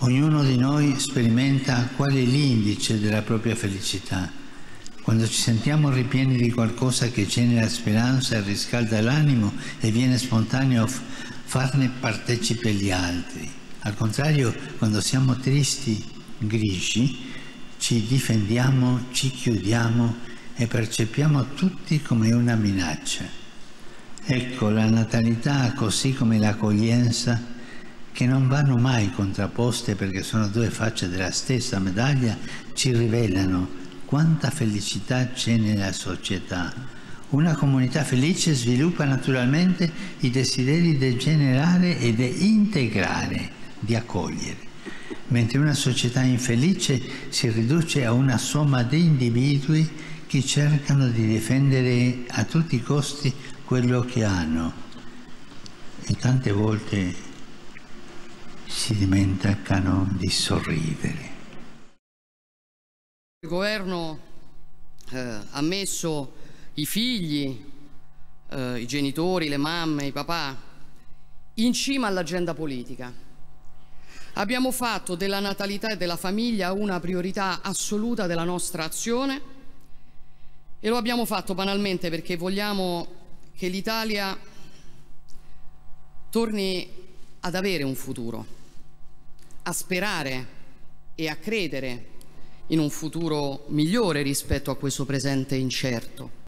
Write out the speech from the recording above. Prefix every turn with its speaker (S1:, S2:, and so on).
S1: Ognuno di noi sperimenta qual è l'indice della propria felicità. Quando ci sentiamo ripieni di qualcosa che genera speranza e riscalda l'animo e viene spontaneo farne partecipe gli altri. Al contrario, quando siamo tristi, grigi, ci difendiamo, ci chiudiamo e percepiamo tutti come una minaccia. Ecco, la natalità, così come l'accoglienza, che non vanno mai contrapposte perché sono due facce della stessa medaglia, ci rivelano quanta felicità c'è nella società. Una comunità felice sviluppa naturalmente i desideri di generare e di integrare, di accogliere, mentre una società infelice si riduce a una somma di individui che cercano di difendere a tutti i costi quello che hanno e tante volte si dimenticano di sorridere.
S2: Il governo eh, ha messo i figli, eh, i genitori, le mamme, i papà in cima all'agenda politica. Abbiamo fatto della natalità e della famiglia una priorità assoluta della nostra azione e lo abbiamo fatto banalmente perché vogliamo che l'Italia torni ad avere un futuro a sperare e a credere in un futuro migliore rispetto a questo presente incerto.